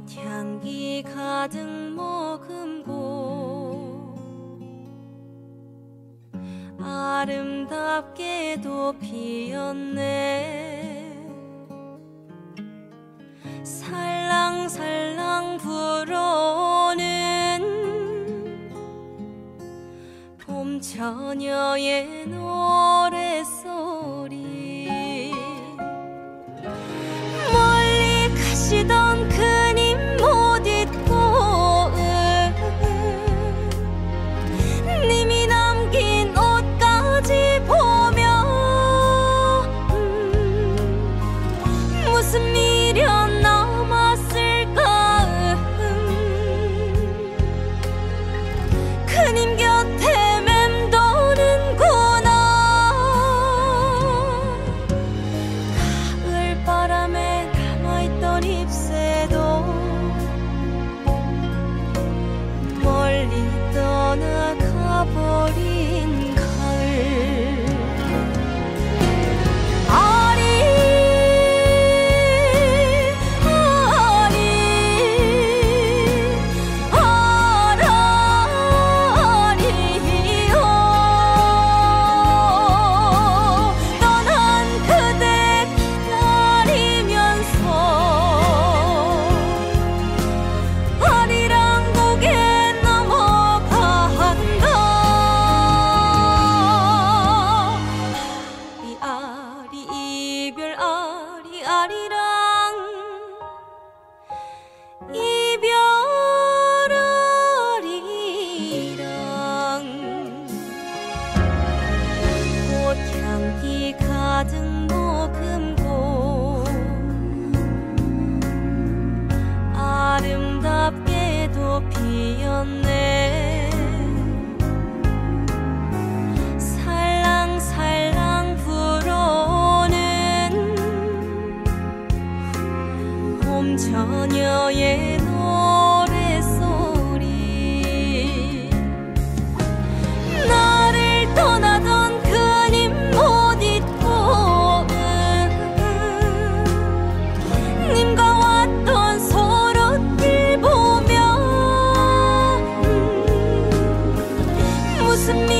꽃 향기 가득 머금고 아름답게도 피었네. 살랑살랑 불어오는 봄 처녀의 노 머금고. 아름답게도 피었네. 살랑살랑 불어오는 봄 처녀의 to me.